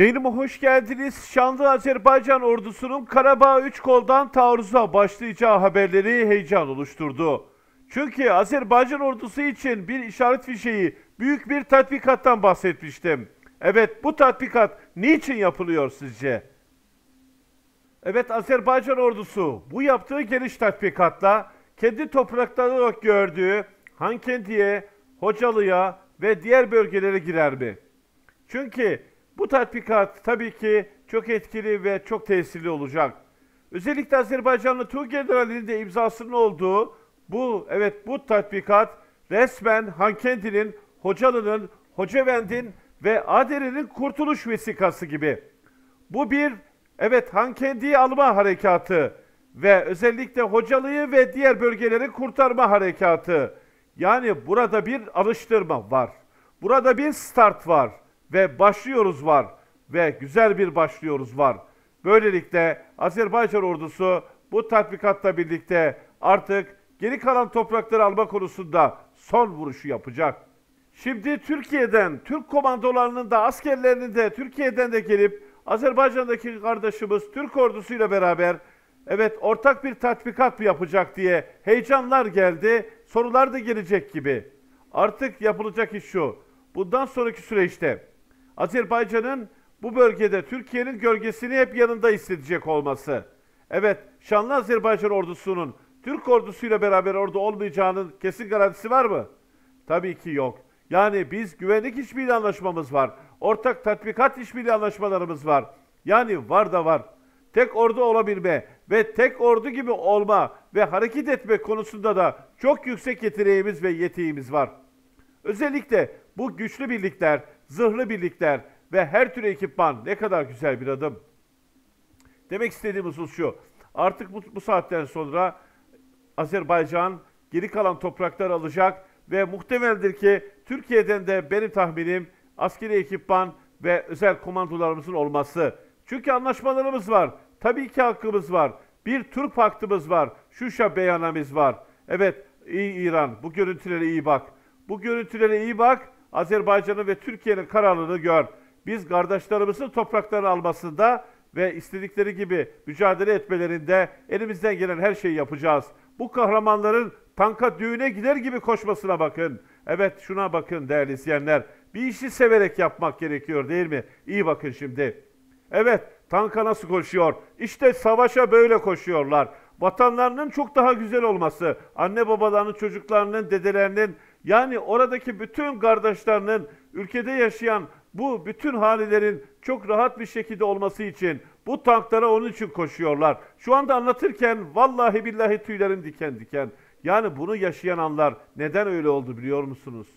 Yayınıma hoş geldiniz. Şanlı Azerbaycan ordusunun Karabağ 3 koldan taarruza başlayacağı haberleri heyecan oluşturdu. Çünkü Azerbaycan ordusu için bir işaret fişeği, büyük bir tatbikattan bahsetmiştim. Evet bu tatbikat niçin yapılıyor sizce? Evet Azerbaycan ordusu bu yaptığı geniş tatbikatla kendi toprakları olarak gördüğü Hankendi'ye, Hocalı'ya ve diğer bölgelere girer mi? Çünkü bu tatbikat tabii ki çok etkili ve çok tesirli olacak. Özellikle Azerbaycanlı Tuğgeneral'in de imzasının olduğu bu evet bu tatbikat resmen Hankendi'nin, Hocalı'nın, Hocavend'in ve Aderi'nin kurtuluş vesikası gibi. Bu bir evet Hankendi'yi alma harekatı ve özellikle Hocalı'yı ve diğer bölgeleri kurtarma harekatı. Yani burada bir alıştırma var. Burada bir start var ve başlıyoruz var ve güzel bir başlıyoruz var. Böylelikle Azerbaycan ordusu bu tatbikatla birlikte artık geri kalan toprakları alma konusunda son vuruşu yapacak. Şimdi Türkiye'den, Türk komandolarının da askerlerinin de Türkiye'den de gelip Azerbaycan'daki kardeşimiz Türk ordusuyla beraber evet ortak bir tatbikat mı yapacak diye heyecanlar geldi, sorular da gelecek gibi. Artık yapılacak iş şu. Bundan sonraki süreçte Azerbaycan'ın bu bölgede Türkiye'nin gölgesini hep yanında hissedecek olması. Evet, şanlı Azerbaycan ordusunun Türk ordusuyla beraber orada olmayacağının kesin garantisi var mı? Tabii ki yok. Yani biz güvenlik işbirliği anlaşmamız var. Ortak tatbikat işbirliği anlaşmalarımız var. Yani var da var. Tek ordu olabilme ve tek ordu gibi olma ve hareket etme konusunda da çok yüksek yeteneğimiz ve yetiğimiz var. Özellikle bu güçlü birlikler, zırhlı birlikler ve her tür ekipman ne kadar güzel bir adım. Demek istediğimiz husus şu. Artık bu, bu saatten sonra Azerbaycan geri kalan topraklar alacak ve muhtemeldir ki Türkiye'den de benim tahminim askeri ekipman ve özel komandolarımızın olması. Çünkü anlaşmalarımız var. Tabii ki hakkımız var. Bir Türk paktımız var. Şuşa beyanamız var. Evet, iyi İran. Bu görüntülere iyi bak. Bu görüntülere iyi bak. Azerbaycan'ın ve Türkiye'nin kararlılığını gör. Biz kardeşlerimizin topraklarını almasında ve istedikleri gibi mücadele etmelerinde elimizden gelen her şeyi yapacağız. Bu kahramanların tanka düğüne gider gibi koşmasına bakın. Evet şuna bakın değerli izleyenler. Bir işi severek yapmak gerekiyor değil mi? İyi bakın şimdi. Evet tanka nasıl koşuyor? İşte savaşa böyle koşuyorlar. Vatanlarının çok daha güzel olması, anne babalarının, çocuklarının, dedelerinin yani oradaki bütün kardeşlerinin ülkede yaşayan bu bütün halilerin çok rahat bir şekilde olması için bu tanklara onun için koşuyorlar. Şu anda anlatırken vallahi billahi tüylerim diken diken. Yani bunu yaşayan anlar neden öyle oldu biliyor musunuz?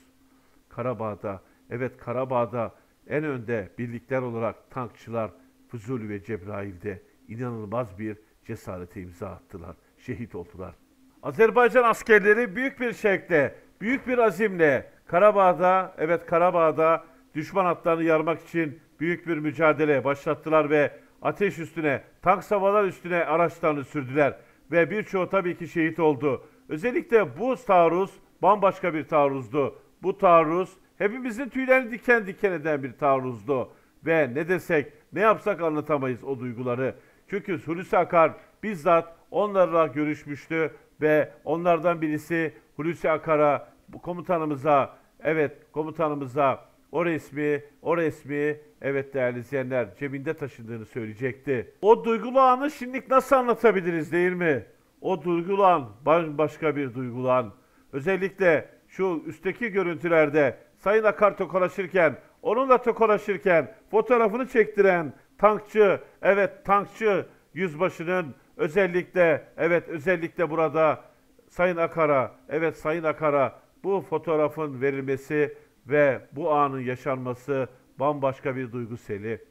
Karabağ'da, evet Karabağ'da en önde birlikler olarak tankçılar Fuzuli ve Cebrail'de inanılmaz bir cesarete imza attılar. Şehit oldular. Azerbaycan askerleri büyük bir şevkle, büyük bir azimle Karabağ'da, evet Karabağ'da düşman hatlarını yarmak için büyük bir mücadele başlattılar ve ateş üstüne, tank savalar üstüne araçlarını sürdüler ve birçoğu tabii ki şehit oldu. Özellikle bu taarruz bambaşka bir taarruzdu. Bu taarruz hepimizin tüylerini diken diken eden bir taarruzdu. Ve ne desek, ne yapsak anlatamayız o duyguları. Çünkü Hulusi Akar bizzat onlarla görüşmüştü ve onlardan birisi Hulusi Akar'a, komutanımıza, evet komutanımıza o resmi, o resmi evet değerli izleyenler cebinde taşıdığını söyleyecekti. O duygulu anı şimdi nasıl anlatabiliriz değil mi? O duygulu an başka bir duygulu an. Özellikle şu üstteki görüntülerde Sayın Akar tokalaşırken, onunla tokalaşırken fotoğrafını çektiren tankçı, evet tankçı yüzbaşının özellikle, evet özellikle burada Sayın Akar'a, evet Sayın Akar'a bu fotoğrafın verilmesi ve bu anın yaşanması bambaşka bir duygu seli.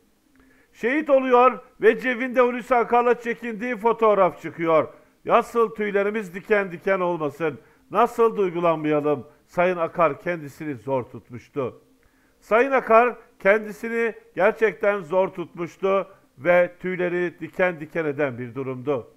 Şehit oluyor ve cebinde Hulusi Akar'la çekindiği fotoğraf çıkıyor. Nasıl tüylerimiz diken diken olmasın, nasıl duygulanmayalım. Sayın Akar kendisini zor tutmuştu. Sayın Akar kendisini gerçekten zor tutmuştu ve tüyleri diken diken eden bir durumdu.